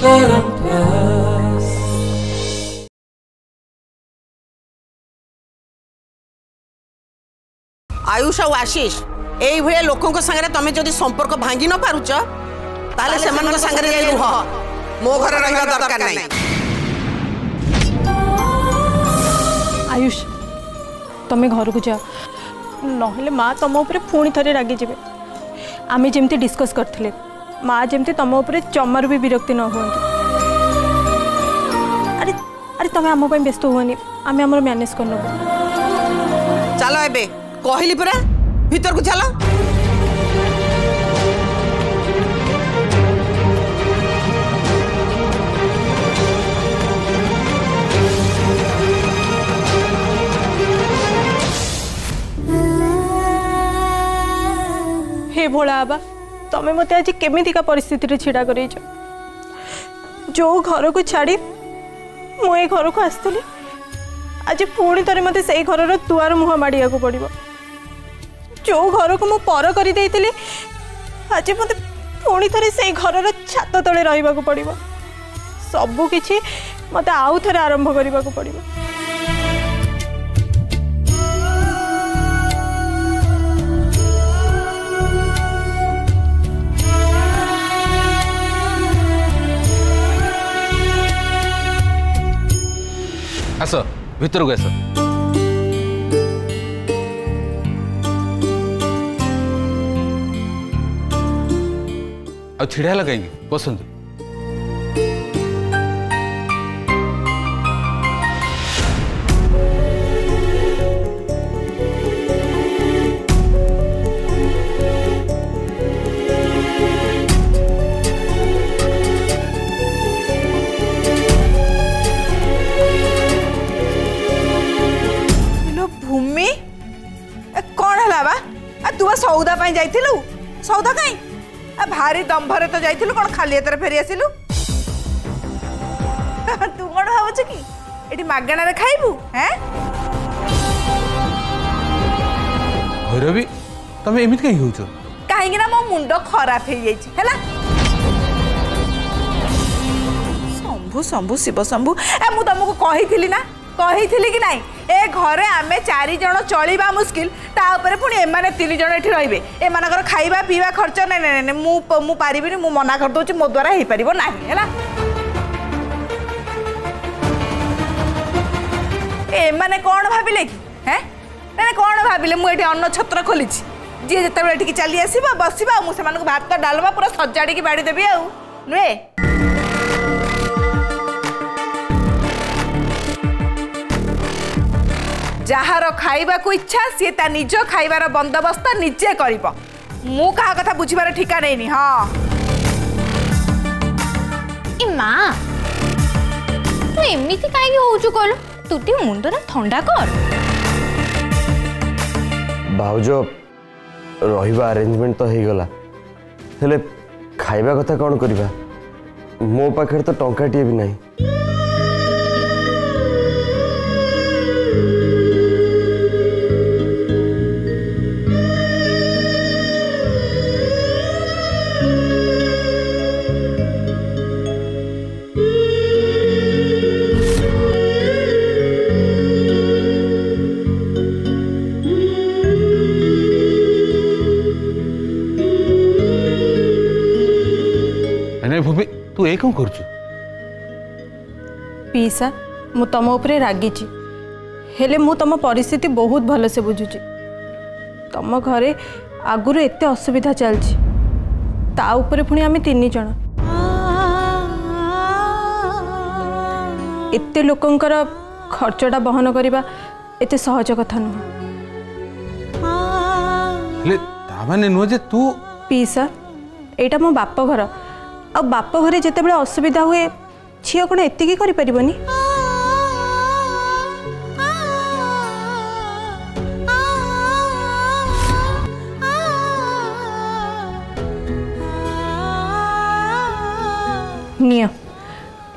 आयुष और आशीष यही भैया तुम्हें संपर्क भांगी न पा आयुष तुम्हें घर को जा ना तुम उपरे पुणी थे रागिजे आम जमी डिस्कस करें ମା' ଯେମିତି ତମ ଉପରେ ଜମାରୁ ବି ବିରକ୍ତି ନ ହୁଅନ୍ତି ଆରେ ଆରେ ତମେ ଆମ ପାଇଁ ବ୍ୟସ୍ତ ହୁଅନି ଆମେ ଆମର ମ୍ୟାନେଜ୍ କରିନେବୁ ଚାଲ ଏବେ କହିଲି ପରା ଭିତରକୁ ଚାଲ हे भोला बाबा ତମେ ମୋତେ ଆଜି କେମିତିକା ପରିସ୍ଥିତିରେ ଛିଡ଼ା କରେଇଛ ଯେଉଁ ଘରକୁ ଛାଡ଼ି ମୁଁ ଏ ଘରକୁ ଆସିଥିଲି ଆଜି ପୁଣି ଥରେ ମୋତେ ସେଇ ଘରର ତୁଆର ମୁହଁ ମାଡ଼ିବାକୁ ପଡ଼ିବ ଯେଉଁ ଘରକୁ ମୁଁ ପର କରିଦେଇଥିଲି ଆଜି ମୋତେ ପୁଣି ଥରେ ସେଇ ଘରର ଛାତ ତଳେ ରହିବାକୁ ପଡ଼ିବ ସବୁକିଛି ମୋତେ ଆଉ ଥରେ ଆରମ୍ଭ କରିବାକୁ ପଡ଼ିବ 갔어. 왜 떠라고 했어? 아, 들이 하려고 했니? 버스 ଆଉ ତୁ ବା ସଉଦା ପାଇଁ ଯାଇଥିଲୁ ସଉଦା କାଇଁ ଆଉ ଭାରି ଦମ୍ଭରେ ତ ଯାଇଥିଲୁ କ'ଣ ଖାଲି ହାତରେ ଫେରି ଆସିଲୁ ତୁ କ'ଣ ଭାବୁଛୁ କି ଏଠି ମାଗଣାରେ ଖାଇବୁ ହେଁ ଭୈରବୀ ତମେ ଏମିତି କାହିଁକି ହେଉଛ କାହିଁକି ନା ମୋ ମୁଣ୍ଡ ଖରାପ ହେଇଯାଇଛି ହେଲା ଶମ୍ଭୁ ଶମ୍ଭୁ ଶିବ ଶମ୍ଭୁ ଏ ମୁଁ ତମକୁ କହିଥିଲି ନା କହିଥିଲି କି ନାହିଁ এ ঘরে আমি চারিজন চলবা মুশকিল তা উপরে পুঁ এমানে তিনজন এটি রহবে এমানকর খাইবা পিবা খরচ না না মু মু পারিবিনি মু মনা করদেছি মো দ্বারা হয়ে না হ্যাঁ এমানে কোণ ভাবিলে কি হ্যাঁ না কোণ ভাবিলে মু এটি অন্ন ছত্র খোলিছি যে যেতবে এটিকি চালি আসব বসবা মু সে ভাত ডালমা পুরা সজাড়ি বাড়ি দেবি আ নুয়ে ଯାହାର ଖାଇବାକୁ ଇଚ୍ଛା ସିଏ ତା ନିଜ ଖାଇବାର ବନ୍ଦୋବସ୍ତ ନିଜେ କରିବ ମୁଁ କାହା କଥା ବୁଝିବାର ଠିକା ନେଇନି ହଁ ମା ତୁ ଏମିତି କାହିଁକି ହଉଛୁ ମୋ ପାଖରେ ତ ଟଙ୍କାଟିଏ ବି ନାହିଁ ଏ କ'ଣ କରୁଛୁ ପିଇସା ମୁଁ ତମ ଉପରେ ରାଗିଛି ହେଲେ ମୁଁ ତମ ପରିସ୍ଥିତି ବହୁତ ଭଲସେ ବୁଝୁଛି ତମ ଘରେ ଆଗରୁ ଏତେ ଅସୁବିଧା ଚାଲିଛି ତା ଉପରେ ପୁଣି ଆମେ ତିନି ଜଣ ଏତେ ଲୋକଙ୍କର ଖର୍ଚ୍ଚଟା ବହନ କରିବା ଏତେ ସହଜ କଥା ନୁହଁ ହେଲେ ତା ମାନେ ନୁହଁ ଯେ ତୁ ପିଇସା ଏଇଟା ମୋ ବାପ ଘର आप बाप घरे जिते असुविधा हुए झील कौन एत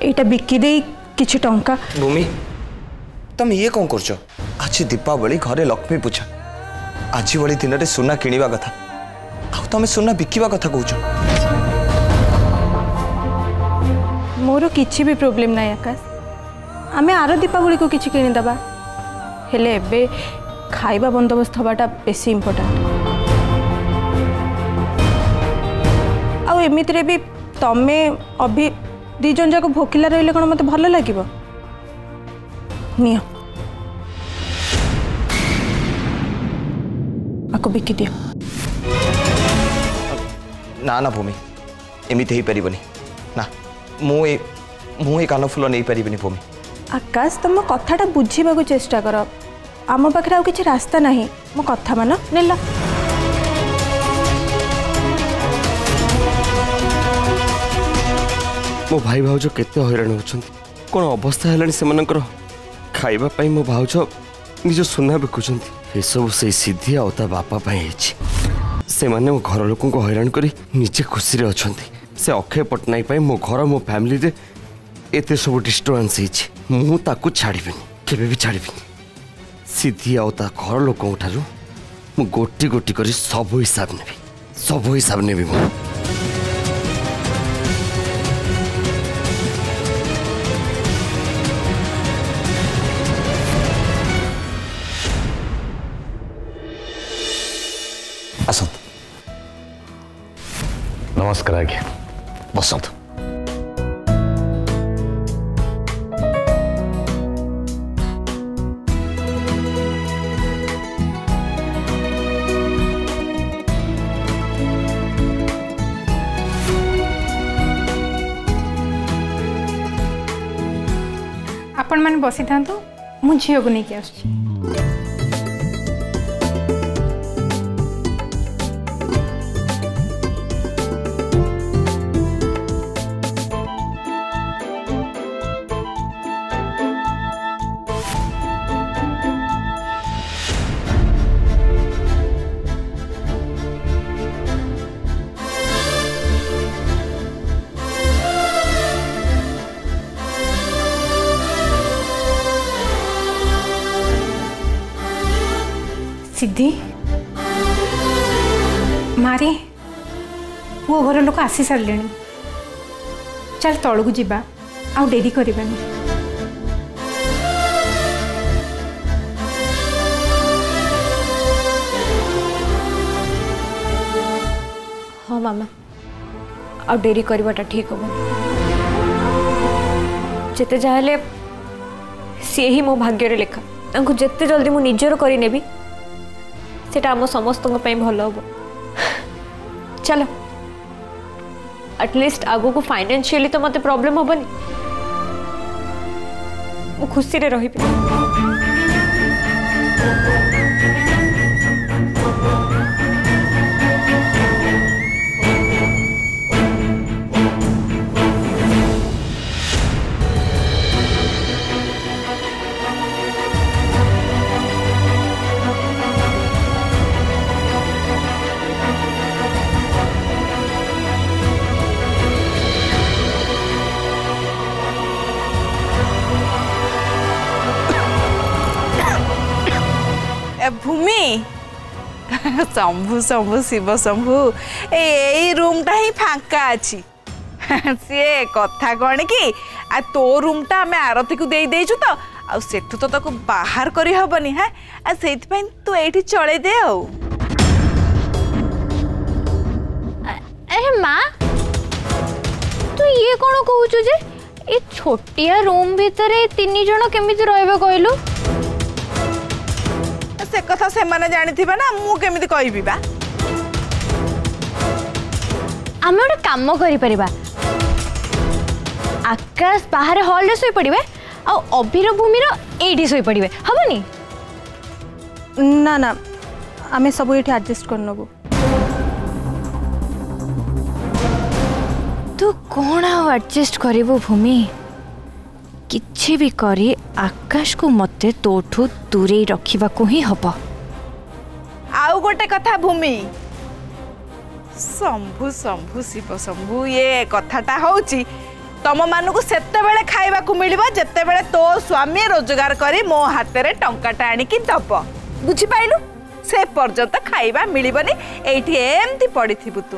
एटा बिकी दे किछ टंका भूमि तम ये कोन करछो आज दीपावली घरे लक्ष्मी पूजा आज वाली दिन रे सुना किणीबा कथा आ तमे सोना बिकीबा कथा कहउछो ମୋର କିଛି ବି ପ୍ରୋବ୍ଲେମ୍ ନାହିଁ ଆକାଶ ଆମେ ଆର ଦୀପାବଳିକୁ କିଛି କିଣିଦେବା ହେଲେ ଏବେ ଖାଇବା ବନ୍ଦୋବସ୍ତ ହେବାଟା ବେଶୀ ଇମ୍ପୋର୍ଟାଣ୍ଟ ଆଉ ଏମିତିରେ ବି ତମେ ଅଭି ଦୁଇ ଜଣ ଯାକ ଭୋକିଲା ରହିଲେ କ'ଣ ମୋତେ ଭଲ ଲାଗିବ ନିଅ ଆକୁ ବିକିଦିଅ ନା ନା ଭୂମି ଏମିତି ହେଇପାରିବନି ନା ମୁଁ ଏଇ ମୁଁ ଏଇ କାନଫୁଲ ନେଇପାରିବିନି ଭୂମି ଆକାଶ ତୁମ କଥାଟା ବୁଝିବାକୁ ଚେଷ୍ଟା କର ଆମ ପାଖରେ ଆଉ କିଛି ରାସ୍ତା ନାହିଁ ମୋ କଥା ମାନ ନେଲ ମୋ ଭାଇ ଭାଉଜ କେତେ ହଇରାଣ ହେଉଛନ୍ତି କ'ଣ ଅବସ୍ଥା ହେଲାଣି ସେମାନଙ୍କର ଖାଇବା ପାଇଁ ମୋ ଭାଉଜ ନିଜ ସୁନା ବିକୁଛନ୍ତି ଏସବୁ ସେଇ ସିଦ୍ଧି ଆଉ ତା ବାପା ପାଇଁ ହେଇଛି ସେମାନେ ମୋ ଘର ହଇରାଣ କରି ନିଜେ ଖୁସିରେ ଅଛନ୍ତି ସେ ଅକ୍ଷୟ ପଟ୍ଟନାୟକ ପାଇଁ ମୋ ଘର ମୋ ଫ୍ୟାମିଲିରେ ଏତେ ସବୁ ଡିଷ୍ଟର୍ବାନ୍ସ ହେଇଛି ମୁଁ ତାକୁ ଛାଡ଼ିବିନି କେବେ ବି ଛାଡ଼ିବିନି ସିଧି ଆଉ ତା ଘର ଲୋକଙ୍କ ଠାରୁ ମୁଁ ଗୋଟି ଗୋଟି କରି ସବୁ ହିସାବ ନେବି ସବୁ ହିସାବ ନେବି ମୁଁ ଆସନ୍ତୁ ନମସ୍କାର ଆଜ୍ଞା वसंत ଆପଣମାନେ ବସିଥାନ୍ତୁ ମୁଁ ଝିଅକୁ ନେଇକି ଆସୁଛି सिद्धि मारे पु घर लोक आसी सारे चल तल को जी कर हाँ मामा डेरी कर ठीक हम जे जाए सी ही मो भाग्य लेखा जिते जल्दी मुझे निजर करनेबी ସେଇଟା ଆମ ସମସ୍ତଙ୍କ ପାଇଁ ଭଲ ହେବ ଚାଲ ଆଟଲିଷ୍ଟ ଆଗକୁ ଫାଇନାନ୍ସିଆଲି ତ ମୋତେ ପ୍ରୋବ୍ଲେମ୍ ହେବନି ମୁଁ ଖୁସିରେ ରହିବି ए भूमि শম্ভু শম্ভু শিব শম্ভু এই রুমটা হি ফাঙ্কা আছে সে কথা কণ কি আর তো রুমটা আমি আরতিকে দিয়ে দিয়েছু তো ଆଉ ସେଠୁ ତ ତାକୁ ବାହାର କରିହେବନି ହଁ ଆଉ ସେଇଥିପାଇଁ ତୁ ଏଇଠି ଚଳେଇ ଦେ ଆଉ ଆରେ ମା ତୁ ଇଏ କ'ଣ କହୁଛୁ ଯେ ଏ ଛୋଟିଆ ରୁମ୍ ଭିତରେ ତିନି ଜଣ କେମିତି ରହିବେ କହିଲୁ ସେ କଥା ସେମାନେ ଜାଣିଥିବେ ନା ମୁଁ କେମିତି କହିବି ବା ଆମେ ଗୋଟେ କାମ କରିପାରିବା ଆକାଶ ବାହାରେ ହଲରେ ଶୋଇପଡ଼ିବେ ଆଉ ଅଭୀର ଭୂମିର ଏଇଠି ଶୋଇପଡ଼ିବେ ହବନି ନା ନା ଆମେ ସବୁ ଏଇଠି ଆଡ଼ଜଷ୍ଟ କରିନବୁ ତୁ କ'ଣ ଆଉ ଆଡ଼ଜଷ୍ଟ କରିବୁ ଭୂମି କିଛି ବି କରି ଆକାଶକୁ ମୋତେ ତୋଠୁ ଦୂରେଇ ରଖିବାକୁ ହିଁ ହେବ ଆଉ ଗୋଟେ କଥା ଭୂମି ଶମ୍ଭୁ ଶମ୍ଭୁ ଶିବ ଶମ୍ଭୁ ଇଏ କଥାଟା ହେଉଛି ତମମାନଙ୍କୁ ସେତେବେଳେ ଖାଇବାକୁ ମିଳିବ ଯେତେବେଳେ ତୋ ସ୍ୱାମୀ ରୋଜଗାର କରି ମୋ ହାତରେ ଟଙ୍କାଟା ଆଣିକି ଦେବ ବୁଝିପାରିଲୁ ସେ ପର୍ଯ୍ୟନ୍ତ ଖାଇବା ମିଳିବନି ଏଇଠି ଏମିତି ପଡ଼ିଥିବୁ ତୁ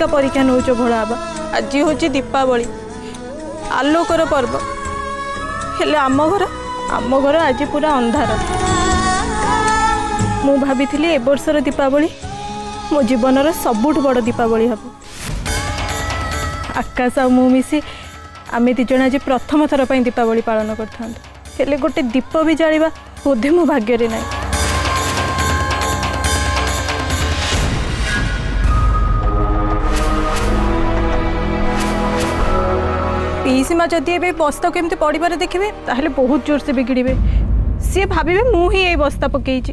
বার্ষিকা পরীক্ষা নেউছ ভোলা বাবা আজ হচ্ছে দীপাবলি আলোকর পর্ব হলে আম ঘর আম ঘর আজ পুরা অন্ধার ମୁଁ ଭାବିଥିଲି ଏ ବର୍ଷର ଦୀପାବଳି ମୋ ଜୀବନର ସବୁଠୁ ବଡ଼ ଦୀପାବଳି ହେବ ଆକାଶ ଆଉ ମୁଁ ମିଶି ଆମେ ଦୁଇ ଜଣ ଆଜି ପ୍ରଥମ ଥର ପାଇଁ ଦୀପାବଳି ପାଳନ କରିଥାନ୍ତୁ ହେଲେ ଗୋଟେ ଦୀପ ବି ଜାଳିବା ବୋଧେ ମୋ ଭାଗ୍ୟରେ ନାହିଁ ପିଇସୀମା ଯଦି ଏବେ ବସ୍ତାକୁ ଏମିତି ପଡ଼ିବାର ଦେଖିବେ ତାହେଲେ ବହୁତ ଜୋରସେ ବିଗିଡ଼ିବେ ସିଏ ଭାବିବେ ମୁଁ ହିଁ ଏଇ ବସ୍ତା ପକାଇଛି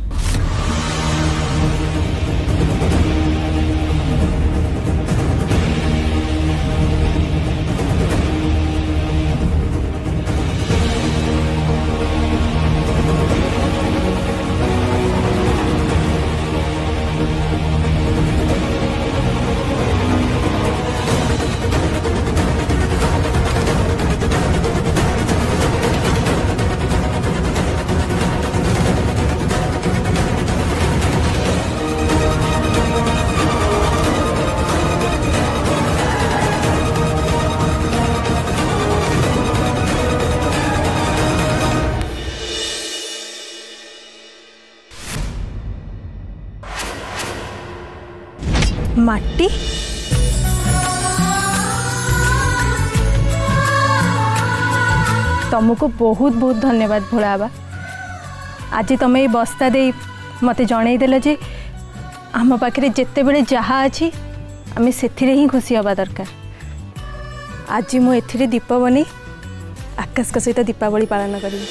সত্যি ତମକୁ ବହୁତ ବହୁତ ଧନ୍ୟବାଦ ଭୋଳା ବାବା ଆଜି ତୁମେ ଏଇ ବସ୍ତା ଦେଇ ମୋତେ ଜଣେଇଦେଲ ଯେ ଆମ ପାଖରେ ଯେତେବେଳେ ଯାହା ଅଛି ଆମେ ସେଥିରେ ହିଁ ଖୁସି ହେବା ଦରକାର ଆଜି ମୁଁ ଏଥିରେ ଦୀପ ବନେଇ ଆକାଶଙ୍କ ସହିତ ଦୀପାବଳି ପାଳନ କରିବି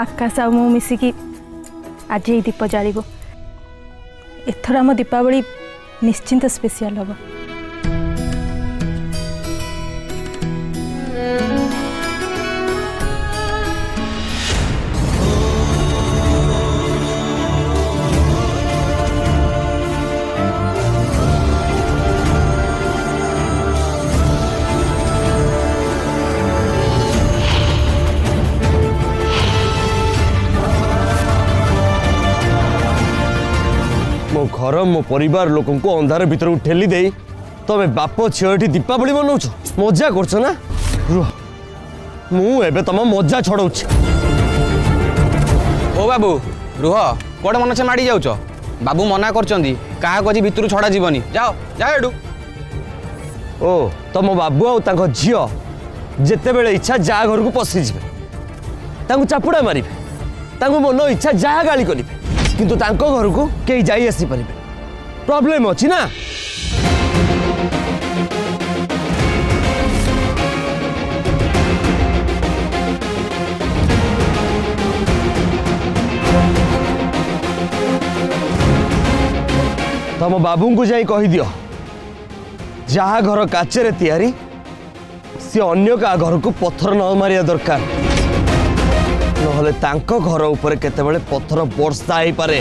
आकाश आशिक आज दीप जाल एथर आम दीपावली निश्चिंत स्पेशल हम ମୋ ପରିବାର ଲୋକଙ୍କୁ ଅନ୍ଧାର ଭିତରକୁ ଠେଲି ଦେଇ ତମେ ବାପ ଝିଅ ଏଠି ଦୀପାବଳି ମନାଉଛ ମଜା କରୁଛ ନା ରୁହ ମୁଁ ଏବେ ତମ ମଜା ଛଡ଼ଉଛି ଓ ବାବୁ ରୁହ କୁଆଡ଼େ ମନଛେ ମାଡ଼ି ଯାଉଛ ବାବୁ ମନା କରିଛନ୍ତି କାହାକୁ ଆଜି ଭିତରୁ ଛଡ଼ା ଯିବନି ଯାଅ ଯାଅ ଏଠୁ ଓ ତମ ବାବୁ ଆଉ ତାଙ୍କ ଝିଅ ଯେତେବେଳେ ଇଚ୍ଛା ଯାହା ଘରକୁ ପଶିଯିବେ ତାଙ୍କୁ ଚାପୁଡ଼ା ମାରିବେ ତାଙ୍କୁ ମନ ଇଚ୍ଛା ଯାହା ଗାଳି କରିବେ କିନ୍ତୁ ତାଙ୍କ ଘରକୁ କେହି ଯାଇ ଆସିପାରିବେ ପ୍ରୋବ୍ଲେମ୍ ଅଛି ନା ତମ ବାବୁଙ୍କୁ ଯାଇ କହିଦିଅ ଯାହା ଘର କାଚରେ ତିଆରି ସିଏ ଅନ୍ୟ କାହା ଘରକୁ ପଥର ନ ମାରିବା ଦରକାର ନହେଲେ ତାଙ୍କ ଘର ଉପରେ କେତେବେଳେ ପଥର ବର୍ଷା ହେଇପାରେ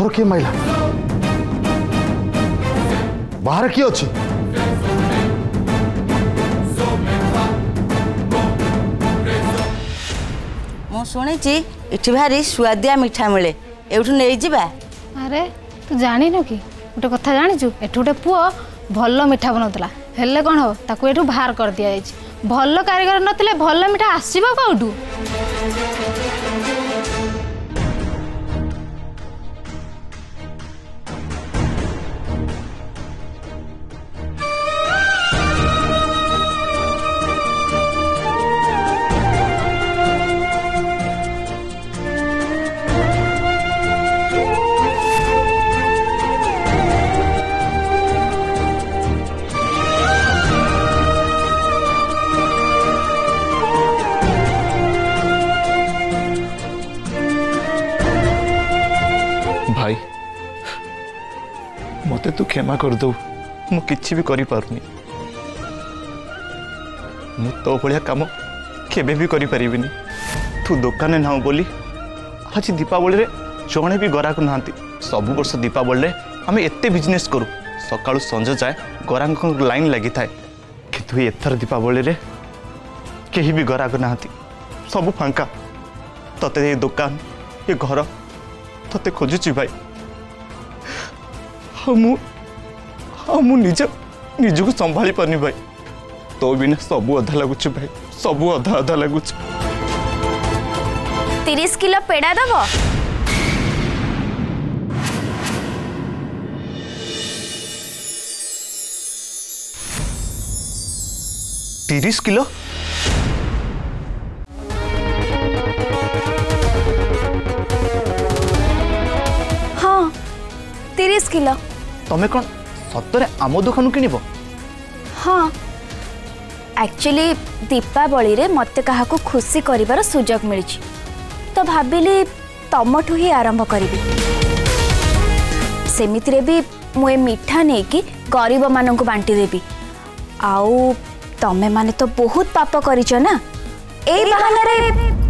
ଏଥର କିଏ ମାଇଲା ବାହାରେ କିଏ ଅଛି ମୁଁ ଶୁଣିଛି ଏଠି ଭାରି ସୁଆଦିଆ ମିଠା ମିଳେ ଏଇଠୁ ନେଇଯିବା ଆରେ ତୁ ଜାଣିନୁ କି ଗୋଟେ କଥା ଜାଣିଛୁ ଏଠି ଗୋଟେ ପୁଅ ଭଲ ମିଠା ବନାଉଥିଲା ହେଲେ କ'ଣ ହେବ ତାକୁ ଏଠୁ ବାହାର କରିଦିଆଯାଇଛି ଭଲ କାରିଗର ନଥିଲେ ଭଲ ମିଠା ଆସିବ କେଉଁଠୁ କ୍ଷମା କରିଦେଉ ମୁଁ କିଛି ବି କରିପାରୁନି ମୁଁ ତୋ ଭଳିଆ କାମ କେବେ ବି କରିପାରିବିନି ତୁ ଦୋକାନରେ ନାହୁଁ ବୋଲି ଆଜି ଦୀପାବଳିରେ ଜଣେ ବି ଗରାକ ନାହାନ୍ତି ସବୁ ବର୍ଷ ଦୀପାବଳିରେ ଆମେ ଏତେ ବିଜନେସ୍ କରୁ ସକାଳୁ ସଞ୍ଜ ଯାଏ ଗରାଙ୍କ ଲାଇନ୍ ଲାଗିଥାଏ କିନ୍ତୁ ଏଥର ଦୀପାବଳିରେ କେହି ବି ଗରାକ ନାହାନ୍ତି ସବୁ ଫାଙ୍କା ତତେ ଏ ଦୋକାନ ଏ ଘର ତତେ ଖୋଜୁଛି ଭାଇ ଆଉ ମୁଁ हाँ मुझे निजक संभा भाई तो भी ना सब अधा लगुच भाई सब अधा अधा लगुच तीस को पेड़ा दब तीस को हाँ तीस को तुम्हें कौन ସତରେ ଆମ ଦୋକାନରୁ କିଣିବ ହଁ ଆକ୍ଚୁଆଲି ଦୀପାବଳିରେ ମୋତେ କାହାକୁ ଖୁସି କରିବାର ସୁଯୋଗ ମିଳିଛି ତ ଭାବିଲି ତମଠୁ ହିଁ ଆରମ୍ଭ କରିବି ସେମିତିରେ ବି ମୁଁ ଏ ମିଠା ନେଇକି ଗରିବମାନଙ୍କୁ ବାଣ୍ଟିଦେବି ଆଉ ତମେମାନେ ତ ବହୁତ ପାପ କରିଛ ନା ଏଇ ବାହାନାରେ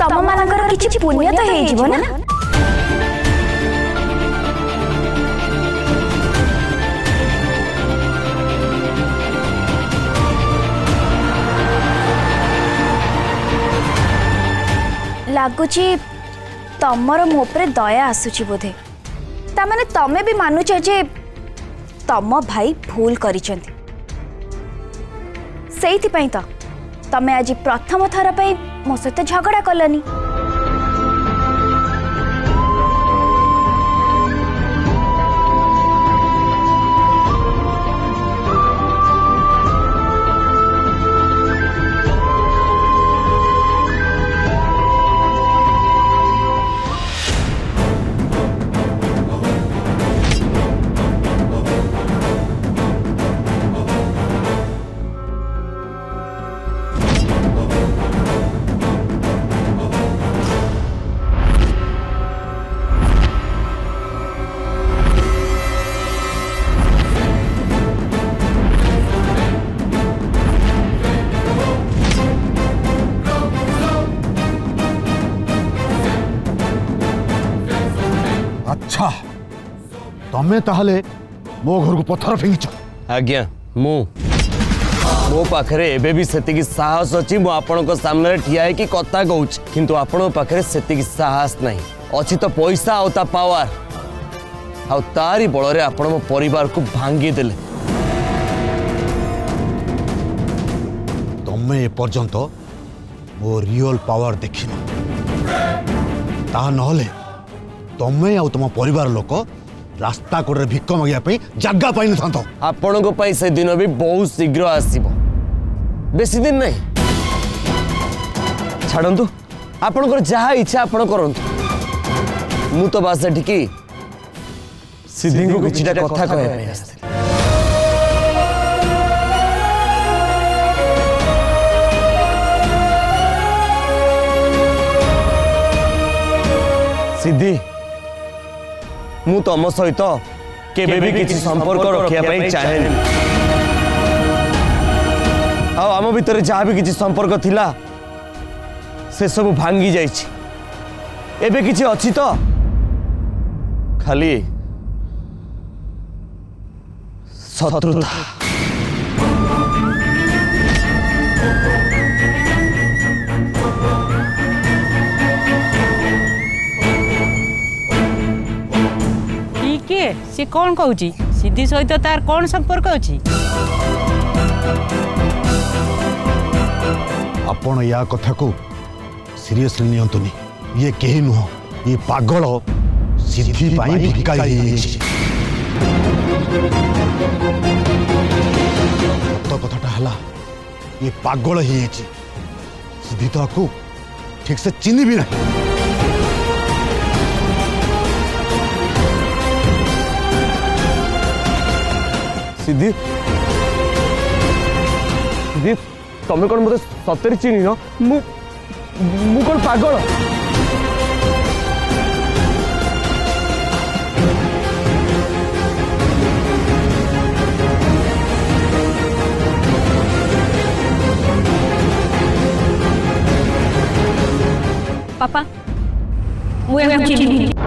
ତମମାନଙ୍କର କିଛି ପୁଣ୍ୟ ତ ହେଇଯିବ ନା ଲାଗୁଛି ତମର ମୋ ଉପରେ ଦୟା ଆସୁଛି ବୋଧେ ତାମାନେ ତମେ ବି ମାନୁଛ ଯେ ତମ ଭାଇ ଭୁଲ କରିଛନ୍ତି ସେଇଥିପାଇଁ ତ ତମେ ଆଜି ପ୍ରଥମ ଥର ପାଇଁ ମୋ ସହିତ ଝଗଡ଼ା କଲନି अच्छा तमें मो घर को पथर फिंग आज्ञा मु मो पाखरे एबे भी सेति की साहस अछि मो आपन को सामने ठिया है कि कता गौछ किंतु आपन पाखरे सेति की साहस नहीं अछि तो पैसा आउता पावर आ तारी बळ रे आपन मो परिवार को भांगी देले तमे ए पर्यंत मो रियल पावर देखिन ता नहले तुम्हें आ तुम पर लोक रास्ता कड़े भिक मांग जगह पाई था आपण से दिन भी बहुत शीघ्र आसब बेसी दिन ना छाड़ू आपण जहाँ इच्छा आप तो बास की सिद्धि सिद्धि ମୁଁ ତମ ସହିତ କେବେ ବି କିଛି ସମ୍ପର୍କ ରଖିବା ପାଇଁ ଚାହେଁନି ଆଉ ଆମ ଭିତରେ ଯାହା ବି କିଛି ସମ୍ପର୍କ ଥିଲା ସେସବୁ ଭାଙ୍ଗି ଯାଇଛି ଏବେ କିଛି ଅଛି ତ ଖାଲି ଶତ୍ରୁତା सी कौन कह सिद्धि सहित तार कौन संपर्क अच्छी कथा को सीरीयसली नि ये कहीं नुह ये पगल सत कथा ये पगल ही सीधी तो ठीक से चिन्ह भी नहीं सिद्धि सिद्धि तुम्हें कौन मत सतरे चिन्ह मु कौन पागल पापा मुझे चिन्ह